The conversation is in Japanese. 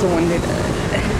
someone did.